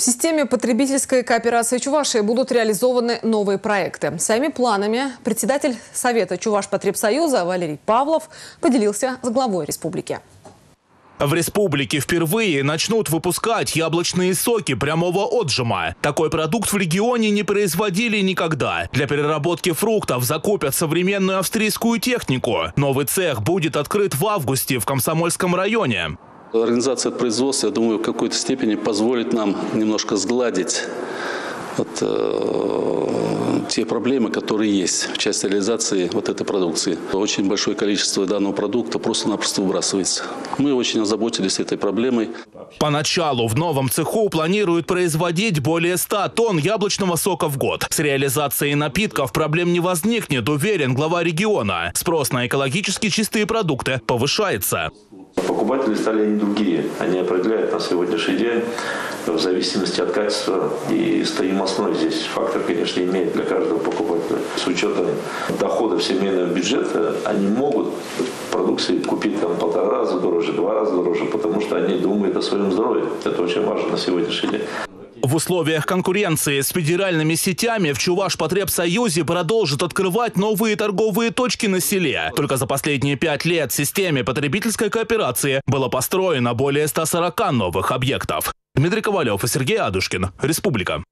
В системе потребительской кооперации Чувашии будут реализованы новые проекты. Своими планами председатель Совета Чувашпотребсоюза Валерий Павлов поделился с главой республики. В республике впервые начнут выпускать яблочные соки прямого отжима. Такой продукт в регионе не производили никогда. Для переработки фруктов закупят современную австрийскую технику. Новый цех будет открыт в августе в Комсомольском районе. Организация производства, я думаю, в какой-то степени позволит нам немножко сгладить вот, э, те проблемы, которые есть в части реализации вот этой продукции. Очень большое количество данного продукта просто-напросто выбрасывается. Мы очень озаботились этой проблемой. Поначалу в новом цеху планируют производить более 100 тонн яблочного сока в год. С реализацией напитков проблем не возникнет, уверен глава региона. Спрос на экологически чистые продукты повышается. Покупатели стали не другие. Они определяют на сегодняшний день в зависимости от качества и стоимостной здесь фактор, конечно, имеет для каждого покупателя. С учетом доходов семейного бюджета они могут продукции купить там полтора раза дороже, два раза дороже, потому что они думают о своем здоровье. Это очень важно на сегодняшний день. В условиях конкуренции с федеральными сетями в Чувашпотребсоюзе продолжат открывать новые торговые точки на селе. Только за последние пять лет в системе потребительской кооперации было построено более 140 новых объектов. Дмитрий Ковалев и Сергей Адушкин. Республика.